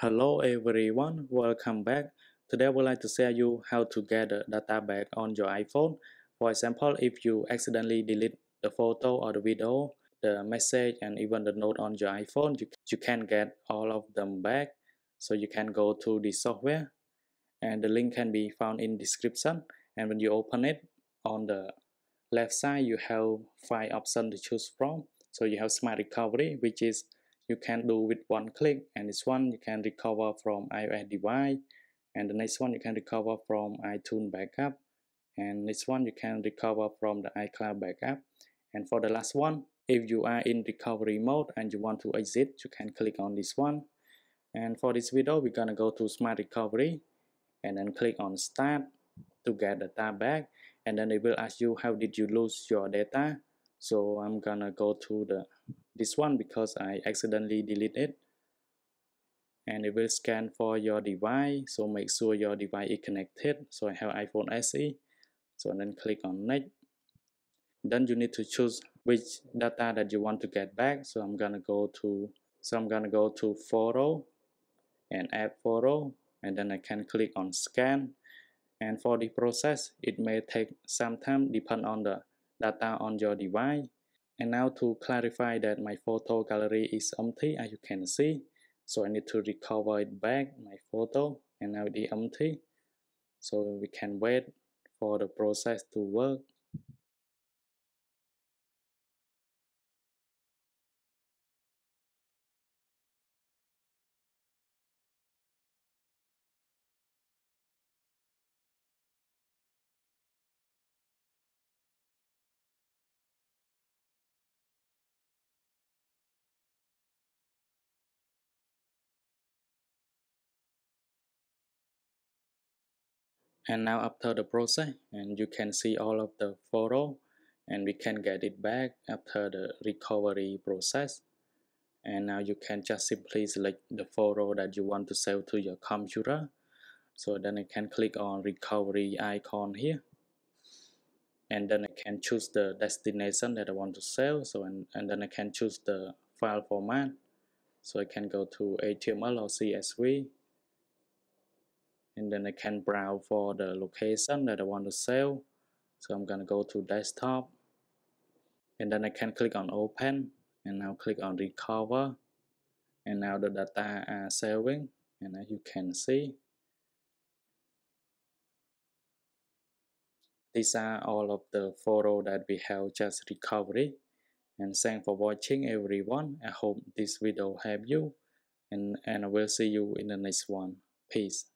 Hello everyone, welcome back. Today I would like to share you how to get the data back on your iPhone. For example, if you accidentally delete the photo or the video, the message and even the note on your iPhone, you, you can get all of them back. So you can go to the software and the link can be found in description. And when you open it, on the left side you have five options to choose from. So you have Smart Recovery, which is you can do with one click and this one you can recover from iOS device and the next one you can recover from iTunes backup and this one you can recover from the iCloud backup. And for the last one if you are in recovery mode and you want to exit you can click on this one. And for this video we're gonna go to smart recovery and then click on start to get the tab back and then it will ask you how did you lose your data? So I'm gonna go to the this one because I accidentally deleted it. And it will scan for your device so make sure your device is connected. So I have iPhone SE so then click on next then you need to choose which data that you want to get back. So I'm gonna go to so I'm gonna go to photo and add photo and then I can click on scan. And for the process it may take some time depend on the data on your device. And now to clarify that my photo gallery is empty as you can see. So I need to recover it back, my photo, and now it is empty. So we can wait for the process to work. And now after the process and you can see all of the photo and we can get it back after the recovery process. And now you can just simply select the photo that you want to save to your computer. So then I can click on recovery icon here. And then I can choose the destination that I want to save so and, and then I can choose the file format. So I can go to HTML or CSV and then I can browse for the location that I want to save so I'm gonna go to desktop and then I can click on open and now click on recover. And now the data are saving and as you can see these are all of the photo that we have just recovered and thanks for watching everyone. I hope this video help you and and i will see you in the next one. Peace